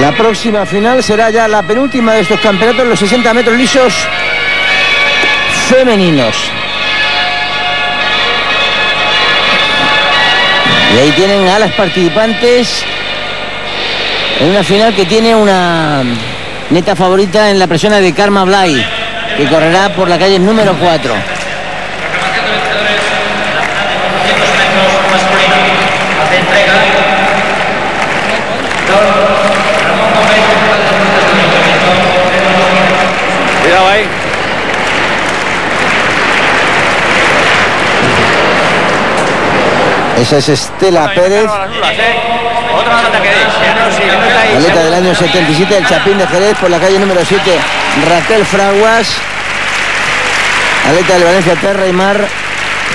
La próxima final será ya la penúltima de estos campeonatos, los 60 metros lisos femeninos. Y ahí tienen a las participantes en una final que tiene una neta favorita en la persona de Karma Blay, que correrá por la calle número 4. Cuidado ahí. Esa es Estela Pérez, eh? Atleta del año 77 del Chapín de Jerez, por la calle número 7 Raquel Fraguas, atleta del Valencia Terra y Mar,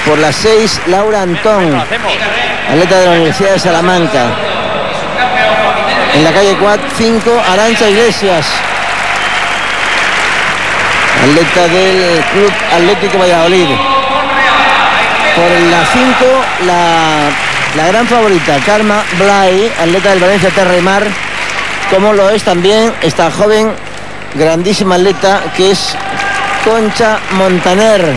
por la 6 Laura Antón, atleta de la Universidad de Salamanca. En la calle 4, 5 Arancha Iglesias, atleta del Club Atlético Valladolid. Por la 5, la, la gran favorita, Karma Blay, atleta del Valencia Terra Mar, como lo es también esta joven, grandísima atleta que es Concha Montaner.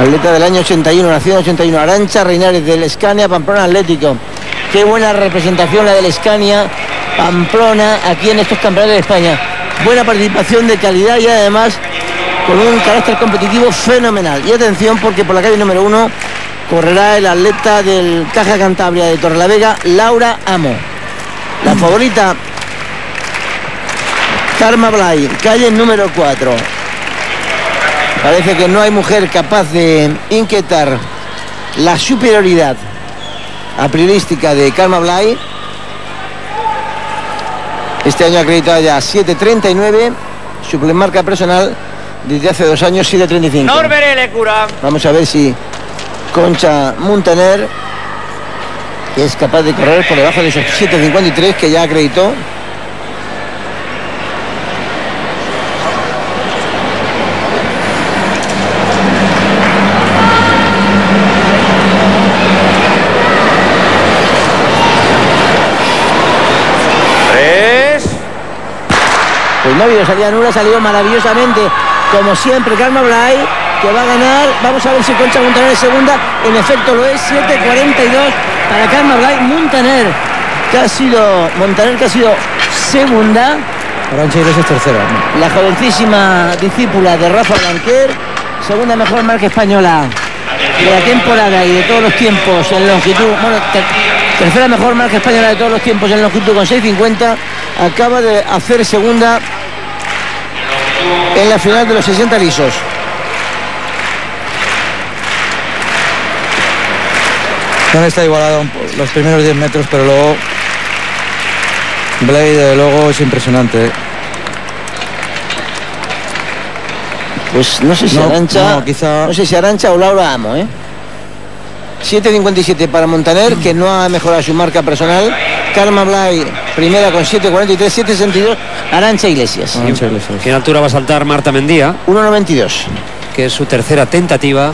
Atleta del año 81, nacido en 81, Arancha Reinares del Escania, Pamplona Atlético. Qué buena representación la del Escania, Pamplona, aquí en estos campeonatos de España. Buena participación de calidad y además con un carácter competitivo fenomenal. Y atención porque por la calle número uno correrá el atleta del Caja Cantabria de Torrelavega, Laura Amo. La favorita, Karma Blay, calle número 4. Parece que no hay mujer capaz de inquietar la superioridad aprilística de Karma Blay. Este año acreditado ya 7.39, su marca personal desde hace dos años 7.35. Norbere le cura. Vamos a ver si Concha Montaner es capaz de correr por debajo de esos 7.53 que ya acreditó. Tres. Pues no ha habido salida nula, ha salido maravillosamente, como siempre, Karma Blay, que va a ganar. Vamos a ver si Concha Montaner es segunda. En efecto lo es, 7.42 para Karma Blay. Montaner, que ha sido, Montaner que ha sido segunda. Arancha Iglesias tercera. La jovencísima discípula de Rafa Blanquer, segunda mejor marca española de la temporada y de todos los tiempos en longitud. Bueno, ter- tercera mejor marca española de todos los tiempos en longitud con 6.50. Acaba de hacer segunda en la final de los 60 lisos. No está igualado los primeros 10 metros, pero luego Blade de luego es impresionante. Pues no sé si No, Arancha, no, quizá- no sé si Arancha o Laura Amo, ¿eh? 7.57 para Montaner, que no ha mejorado su marca personal. Karma Blay, primera con 7.43, 7.62. Arancha Iglesias, Arancha Iglesias. ¿Qué altura va a saltar Marta Mendía? 1.92. que es su tercera tentativa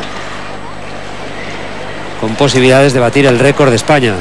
con posibilidades de batir el récord de España.